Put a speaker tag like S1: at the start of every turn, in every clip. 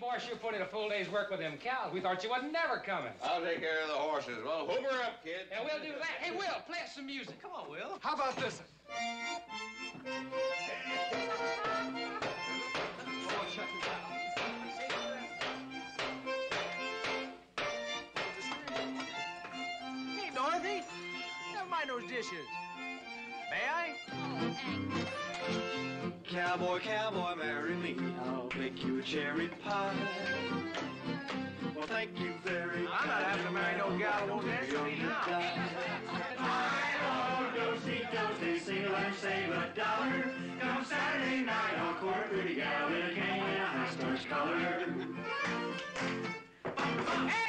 S1: boss, you put in a full day's work with them cows. We thought you wasn't never coming.
S2: I'll take care of the horses. Well, hoover up, kid.
S1: Yeah, we'll do that. Hey, Will, play us some music.
S3: Come on, Will.
S1: How about this?
S3: Hey, Dorothy. Never mind those dishes. May I?
S4: Oh, Cowboy, cowboy, marry me. I'll make you a cherry pie. Well, thank you very much.
S3: I'm not having to marry no gal who won't dance with me now.
S4: Dosey, dosey, single and save a dollar. Come Saturday night, I'll court a pretty gal in a cane and a high starch collar.
S1: Hey,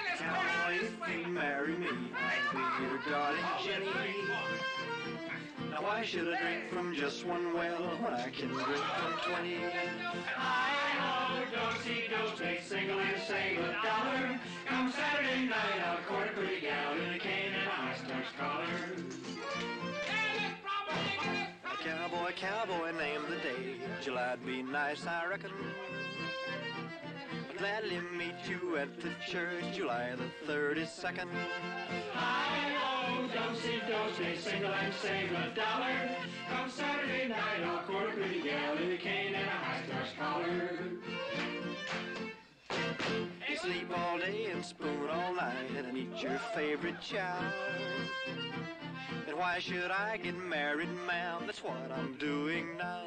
S1: let's go down
S4: Cowboy,
S1: this way.
S4: marry me, I'll be your darling Jenny. Now why should I drink from just one well when I can drink from twenty? Hi-ho, dosey, dosey, single and save a dollar. Come Saturday night, I'll court a pretty gal in a cane and a high starch collar. Cowboy, cowboy, name the day. July'd be nice, I reckon. Gladly meet you at the church, July the 32nd. Hi-ho, dosey, dosey, single and save a dollar. Come Saturday night, I'll court a pretty gal in a cane and a high starch collar. You sleep all day and spoon all night and eat your favorite chow. And why should I get married, ma'am? That's what I'm doing now.